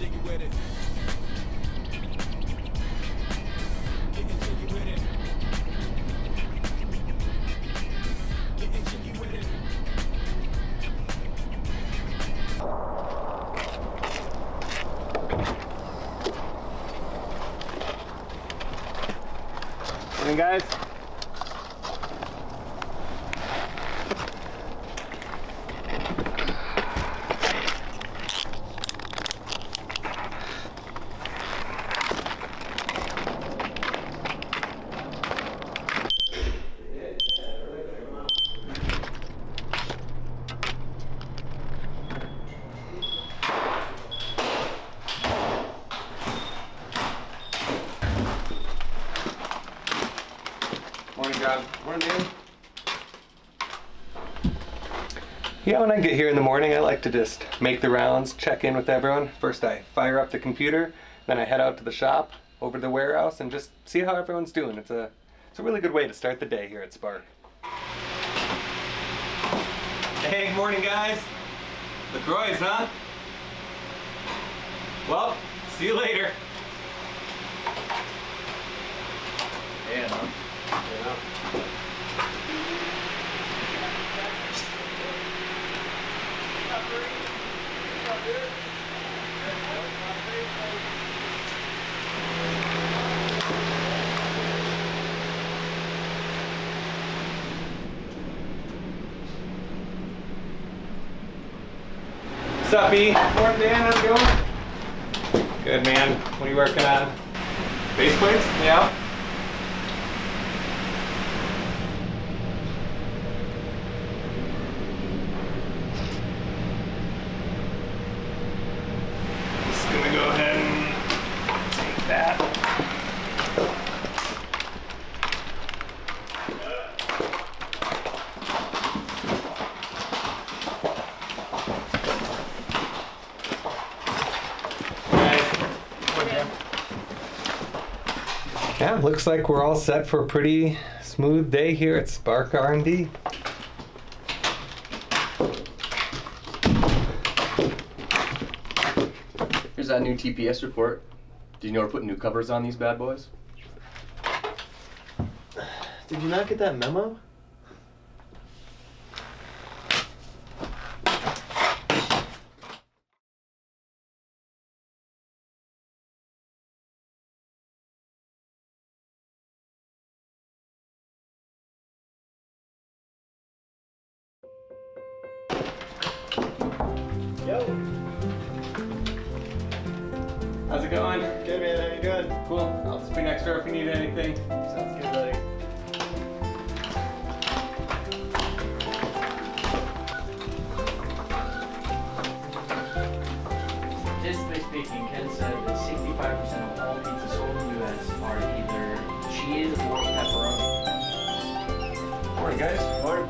jiggy with it. It. With it. Guys. Morning, John. Morning, Dan. Yeah, when I get here in the morning, I like to just make the rounds, check in with everyone. First, I fire up the computer, then I head out to the shop, over to the warehouse, and just see how everyone's doing. It's a, it's a really good way to start the day here at Spark. Hey, good morning, guys. LaCroix, huh? Well, see you later. Yeah, no. What's up, E? Morning, Dan. How's it going? Good, man. What are you working on? Base plates? Yeah. Just gonna go ahead and take that. Yeah, looks like we're all set for a pretty smooth day here at Spark R&D. Here's that new TPS report. Did you know we're putting new covers on these bad boys? Did you not get that memo? Yo. How's it going? Good man, how you doing? Cool. I'll just be next door if you need anything. Sounds good, buddy. Statistically speaking, Ken said that 65% of all pizzas sold in the U.S. are either cheese or pepperoni. Morning, guys. Morning.